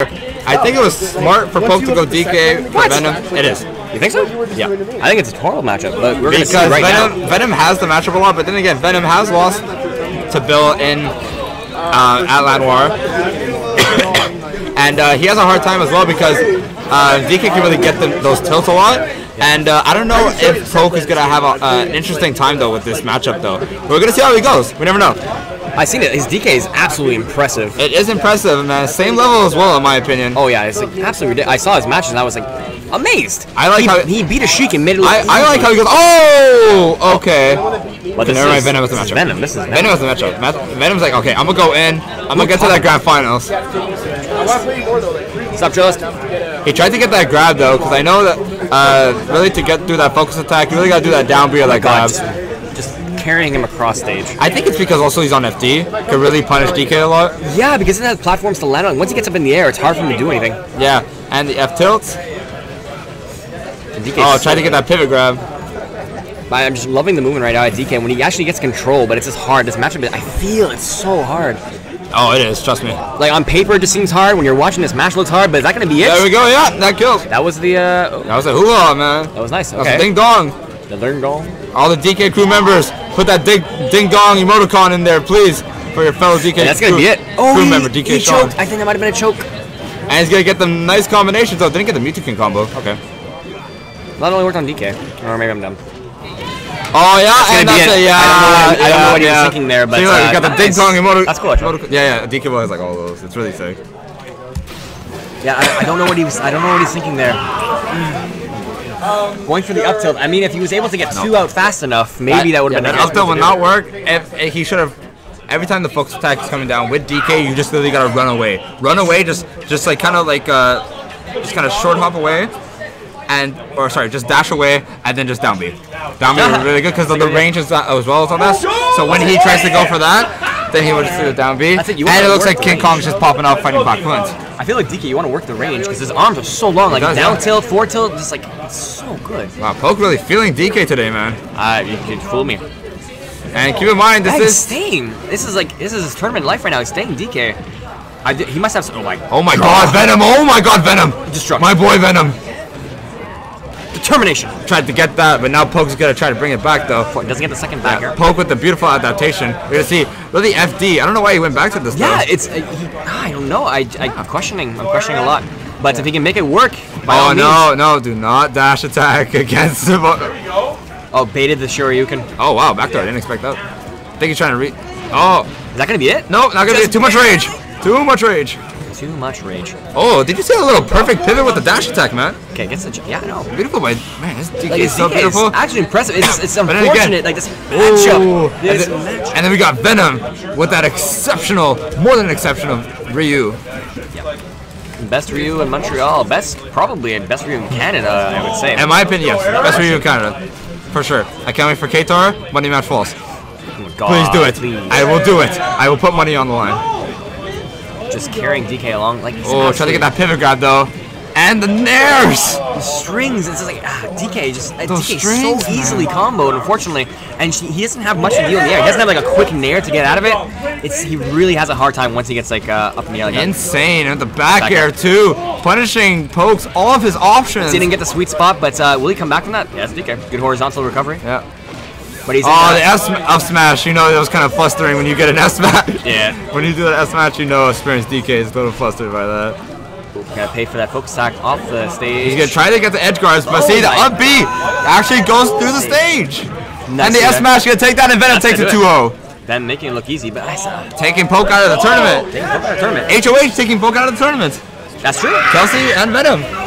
I think it was smart for Poke to go DK for Venom. It is. You think so? Yeah. I think it's a horrible matchup, but we're Because right Venom, now. Venom has the matchup a lot, but then again, Venom has lost to Bill in uh, at Lanoir. and uh, he has a hard time as well because uh, DK can really get them, those tilts a lot. And uh, I don't know if Poke is going to have a, uh, an interesting time, though, with this matchup, though. We're going to see how he goes. We never know. I seen it. His DK is absolutely impressive. It is impressive, man. Same level as well, in my opinion. Oh yeah, it's like absolutely ridiculous. I saw his matches and I was like amazed. I like he, how- he beat a Sheik in mid. I, I like how he goes, oh, okay. But this Never mind, Venom is the matchup. Venom. This is Venom. Venom the matchup. Venom's like, okay, I'm gonna go in. I'm gonna get to that grand finals. Stop, Trillist. He tried to get that grab though, because I know that uh, really to get through that focus attack, you really gotta do that down B or that God, grab. Just, just carrying him across stage. I think it's because also he's on FD, could really punish DK a lot. Yeah, because it has platforms to land on. Once he gets up in the air, it's hard for him to do anything. Yeah, and the F tilts. And Oh, tried to get that pivot grab. I'm just loving the movement right now at DK when he actually gets control, but it's just hard. This matchup, I feel it's so hard. Oh, it is. Trust me. Like on paper, it just seems hard. When you're watching this match, looks hard. But is that going to be it? There we go. Yeah, that kills. That was the. Uh, oh, That was a hula, man. that was nice. That was Okay. a ding dong. The learn goal. All the DK crew members, put that ding ding dong emoticon in there, please, for your fellow DK. And that's gonna be it. Oh, crew he, member DK he Sean. choked. I think that might have been a choke. And he's gonna get the nice combinations. Oh, didn't get the Mew2King combo. Okay. That only worked on DK, or maybe I'm dumb. Oh yeah, That's and that's it. it. Yeah, I don't know what- I don't know yeah, what he was yeah. thinking there, but, See, look, uh, you got the nice. ding dong emoticon. That's cool, actually. emoticon- Yeah, yeah. DK has like all those. It's really sick. Yeah, I, I don't know what he was. I don't know what he's thinking there. Going for the up tilt. I mean, if he was able to get two out fast enough, maybe that would have yeah, been. that a up tilt would not work. If, if he should have. Every time the focus attack is coming down with DK, you just literally gotta run away. Run away, just just like kind of like uh, just kind of short hop away, and or sorry, just dash away and then just down B. Down B is really good because the, the range is uh, as well as on that. So when he tries to go for that, then he would just do the down B. It, you and it looks like King Kong's just popping out fighting back punch. I feel like DK, you want to work the range because his arms are so long, like does, down yeah. tilt, four tilt, just like it's so good. Wow, Poke really feeling DK today, man. Uh, you can fool me. And keep in mind, this Hey, he's is staying. This is like this is his tournament life right now. He's staying DK. I did, he must have. Some, oh my. Oh my god, Venom! Oh my god, Venom! Destruction. My boy Venom! Determination. Tried to get that, but now Poke's gonna try to bring it back though. Doesn't get the second back here. Poke with the beautiful adaptation. We're gonna see really FD. I don't know why he went back to this Yeah, though. it's. Uh, he, I don't know. I, I I'm questioning. I'm questioning a lot. But if he can make it work, by Oh all no, means. no, do not dash attack against him. Oh, baited the Shoryuken. Oh wow, back throw. I didn't expect that. I think he's trying to re. Oh, Is that gonna be it? no, not gonna be Just too much rage. Too much rage. Too much rage. Oh, did you see a little perfect pivot with the dash attack, man? Okay, gets the. j- Yeah, I know. Beautiful, by man. This DK Like, is so DK beautiful. is actually impressive. It's, just, it's But then again- unfortunate, like this Ooh. matchup. And then, matchup. and then we got Venom with that exceptional, more than exceptional Ryu. Best Ryu in Montreal. Best, probably best Ryu in Canada, I would say. In my opinion, yes, best Ryu in Canada, for sure. I can't wait for Katar. Money match falls. Oh my Please do it. please. I will do it. I will put money on the line. Just carrying DK along. Like, he's Oh, try to get that pivot grab though, and the nairs. The strings, it's just like, ah, DK just, uh, DK strings, so easily comboed, unfortunately. And she, he doesn't have much to deal in the air. He doesn't have like a quick nair to get out of it. It's He really has a hard time once he gets like uh, up in the air like. Insane, and the back, Back air air. too, punishing pokes all of his options. He didn't get the sweet spot, but uh, will he come back from that? Yes, DK. Good horizontal recovery. Yeah. But he's Oh, uh, the F, F smash. You know that was kind of flustering when you get an S smash. Yeah. When you do that S smash, you know experienced DK is a little flustered by that. Gotta pay for that focus attack off the stage. He's gonna try to get the edge guards, but Oh see the my- up B actually goes through the stage. Nice, and the. S smash gonna take that, and Venom takes it gonna 2-0. Then making it look easy, but I saw. Taking Poke out of the tournament. Taking Poke out of the tournament. HOH taking Poke out of the tournament. That's true. Kelsey and Venom.